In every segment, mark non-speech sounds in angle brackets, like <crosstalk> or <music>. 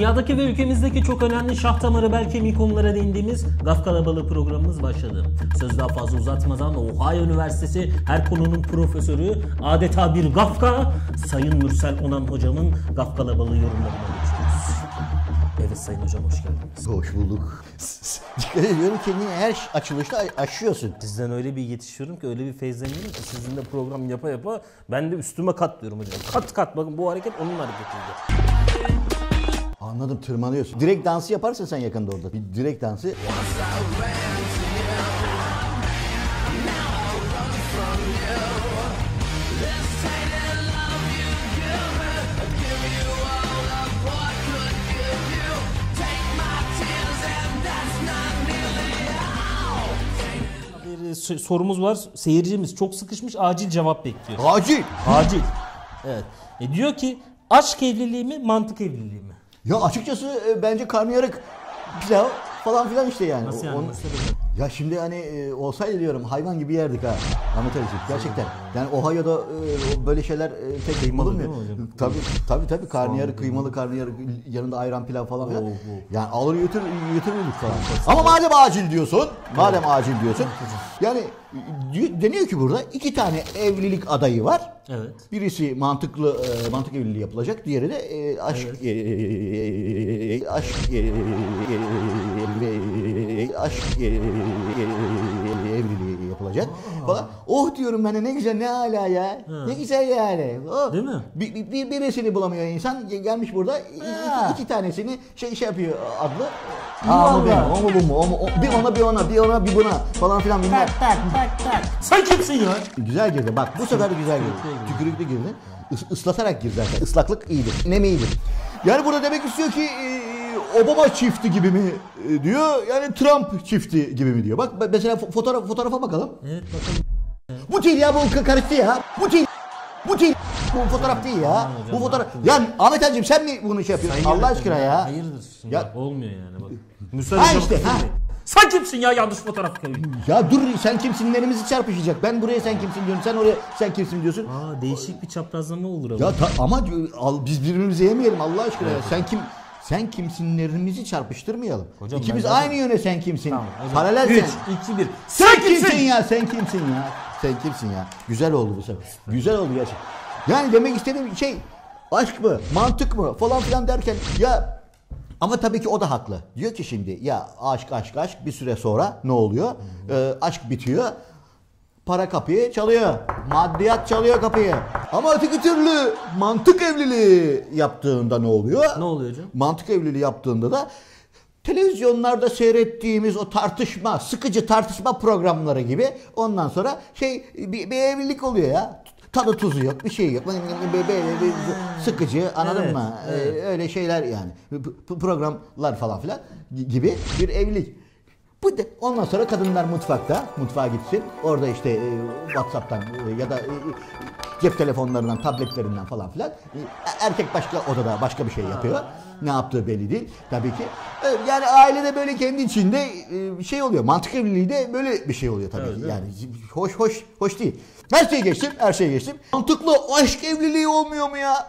Dünyadaki ve ülkemizdeki çok önemli şah damarı bel kemiği konulara değindiğimiz Gaf Kalabalığı programımız başladı. Söz daha fazla uzatmadan Ohio Üniversitesi her konunun profesörü adeta bir Gafka Sayın Mürsel Onan hocamın Gaf Kalabalığı yorumlarına geçiyoruz. Evet Sayın Hocam hoş geldiniz. Hoş bulduk. Dikkat ediyorum kendini her açılışta aşıyorsun. Sizden öyle bir yetişiyorum ki öyle bir feyzleniyorum ki sizinle program yapa yapa ben de üstüme katlıyorum hocam. Kat kat bakın bu hareket onun hareketiydi. Anladım tırmanıyorsun. Direkt dansı yaparsın sen yakında orada. Bir direkt dansı. Bir sorumuz var. Seyircimiz çok sıkışmış acil cevap bekliyor. Acil. Acil. Evet. E diyor ki aşk evliliği mi mantık evliliği mi? Ya açıkçası e, bence karnıyarık pilav falan filan işte yani. Nasıl O- yani? onu- Nasıl yani? Ya şimdi hani e, olsaydı diyorum hayvan gibi yerdik ha. Ahmet Ali'ciğim gerçekten. Yani Ohio'da e, böyle şeyler e, pek Kıymalı bulunmuyor. değil mi hocam? Tabii tabii tabii karnıyarık, kıymalı karnıyarık yanında ayran pilav falan filan. Oo, oo. Yani alır götür götürürdük falan. Ama madem acil diyorsun, madem acil diyorsun. Yani e, diyor- deniyor ki burada iki tane evlilik adayı var. Evet. Birisi mantıklı e, mantık evliliği yapılacak, diğeri de e, aşk e, e, aşk e, e, aşk e, e, evliliği yapılacak falan. Oh diyorum ben de ne güzel ne hala ya. Ne güzel yani. Oh. Değil mi? Bir, bir, bir- birisini bulamıyor insan gelmiş burada iki, iki tanesini şey şey yapıyor adlı. Aa, bu benim, o mu bu mu, o mu, o- bir ona bir ona bir ona bir buna falan filan bilmem. Tak tak tak. Sen kimsin ya? Güzel girdi. Bak bu sefer güzel girdi. Tükürüklü girdi. Is- ıslatarak gir zaten. Islaklık iyidir. Nem iyidir. Yani burada demek istiyor ki e, Obama çifti gibi mi e, diyor. Yani Trump çifti gibi mi diyor. Bak mesela fo- fotoğraf fotoğrafa bakalım. Evet bakalım. Bu değil ya bu ka- karıştı ya. Bu değil. Bu değil. Bu fotoğraf değil ya. Bu fotoğraf. Ya Ahmet Hacı'm sen mi bunu şey yapıyorsun? Allah aşkına ya. Hayırdır Ya- olmuyor yani bak. Müsaade Ha işte, ha. Sen kimsin ya yanlış fotoğraf koyuyor. Ya dur sen kimsinlerimizi çarpışacak. Ben buraya sen kimsin diyorum. Sen oraya sen kimsin diyorsun. Aa değişik bir çaprazlama olur ama. Ya ta- ama diyor, al, biz birbirimizi yemeyelim Allah aşkına ya. Sen kim sen kimsinlerimizi çarpıştırmayalım. Hocam İkimiz zaten- aynı yöne sen kimsin. Tamam, Paralel 3, sen. 2, 1. Sen kimsin ya? Sen kimsin ya? Sen kimsin ya? Güzel oldu bu sefer. Güzel oldu gerçekten. Yani demek istediğim şey aşk mı, mantık mı falan filan derken ya ama tabii ki o da haklı. Diyor ki şimdi ya aşk aşk aşk bir süre sonra ne oluyor? Ee, aşk bitiyor. Para kapıyı çalıyor. Maddiyat çalıyor kapıyı. Ama öteki türlü mantık evliliği yaptığında ne oluyor? Ne oluyor hocam? Mantık evliliği yaptığında da televizyonlarda seyrettiğimiz o tartışma, sıkıcı tartışma programları gibi ondan sonra şey bir, bir evlilik oluyor ya. Tadı tuzu yok, bir şey yok. Böyle bir- sıkıcı, anladın Evet, mı? Ee, evet. öyle şeyler yani. Programlar falan filan gibi bir evlilik. Bu de, ondan sonra kadınlar mutfakta, mutfağa gitsin. Orada işte e, WhatsApp'tan e, ya da e, cep telefonlarından, tabletlerinden falan filan. E, erkek başka odada başka bir şey yapıyor. Ne yaptığı belli değil tabii ki. E, yani ailede böyle kendi içinde e, bir şey oluyor. Mantık evliliği de böyle bir şey oluyor tabii Evet, ki. Yani hoş hoş hoş değil. Her şeyi geçtim, her şeyi geçtim. Mantıklı aşk evliliği olmuyor mu ya?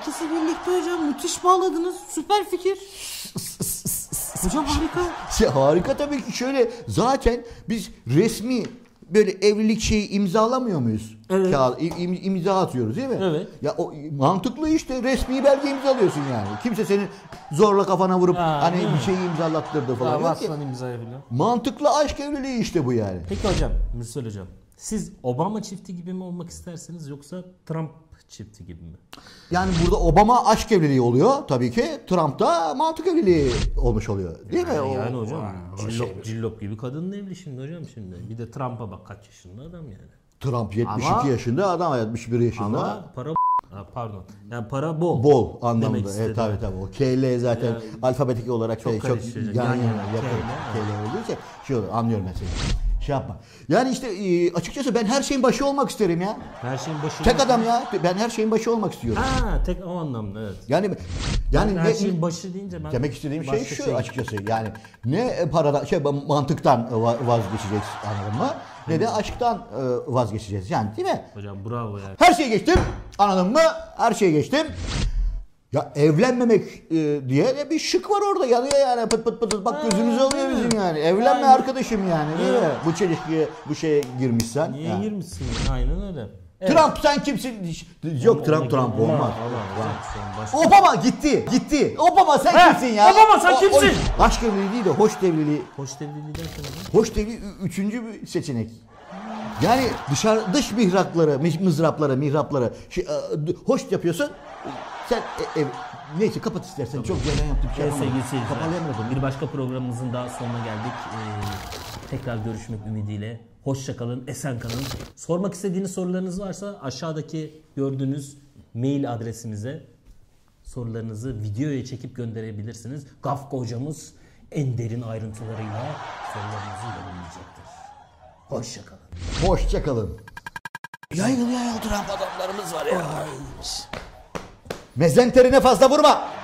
İkisi birlikte hocam müthiş bağladınız. Süper fikir. hocam harika. <laughs> Harika tabii ki şöyle zaten biz resmi böyle evlilik şeyi imzalamıyor muyuz? Evet. Kağıt, im- im- imza atıyoruz değil mi? Evet. Ya o mantıklı işte resmi belge imzalıyorsun yani. Kimse seni zorla kafana vurup Ha, hani bir şeyi imzalattırdı falan Ya yok ki. imzaya falan. Mantıklı aşk evliliği işte bu yani. Peki hocam, Mürsel hocam. Siz Obama çifti gibi mi olmak istersiniz yoksa Trump çifti gibi mi? Yani burada Obama aşk evliliği oluyor tabii ki. Trump da mantık evliliği olmuş oluyor. Değil mi? Yani, O- yani hocam o cillop, şey. cillop gibi kadınla evli şimdi hocam şimdi. Bir de Trump'a bak kaç yaşında adam yani. Trump 72 Ama- yaşında, adam 71 yaşında. Ama para ha, pardon. Yani para bol. Bol istedim. Evet tabii tabii. O KL zaten Yani- alfabetik olarak Çok çok, çok yan Yan yana yakın. KL, olduğu için şey olur anlıyorum seni. Şey yapma. Yani işte e, açıkçası ben her şeyin başı olmak isterim ya. Her şeyin başı. Tek adam ya. Ben her şeyin başı olmak istiyorum. Ha tek o anlamda evet. Yani yani her ne, şeyin başı deyince ben demek istediğim şey başka şu açıkçası. Yani ne paradan şey mantıktan va- vazgeçeceğiz anladın mı? Ne de aşktan e, vazgeçeceğiz. Yani değil mi? Hocam bravo ya. Her şeyi geçtim. Anladın mı? Her şeyi geçtim. Ya evlenmemek e, diye de bir şık var orada yanıyor yani pıt pıt pıt pıt. bak gözümüz alıyor bizim yani. Evlenme Aynen. arkadaşım yani değil mi? Bu çelişkiye bu şeye girmişsen. Niye Ya. girmişsin? Aynen öyle. Evet. Trump sen kimsin? Yok Ona Trump Trump olmaz. Sen başka- Obama gitti gitti. Obama sen He, kimsin ya? Obama sen O- o- kimsin? aşk evliliği değil de hoş evliliği. Hoş devliliği derken ama. Hoş evliliği ü- üçüncü bir seçenek. Yani dışarı dış mihrakları, mi- mızrapları, mihrapları şey, hoş yapıyorsun. Sen e, ev, neyse kapat istersen. Çok yalan yaptım. Şey Evet sevgili seyirciler. Kapalayamadım. Bir başka programımızın daha sonuna geldik. Ee, tekrar görüşmek ümidiyle. Hoşça kalın, esen kalın. Sormak istediğiniz sorularınız varsa aşağıdaki gördüğünüz mail adresimize sorularınızı videoya çekip gönderebilirsiniz. Gafka hocamız en derin ayrıntılarıyla sorularınızı yorumlayacaktır. Hoşça kalın. Hoşça kalın. Yayıl yayıl Trump adamlarımız var ya. Mezenterine fazla vurma.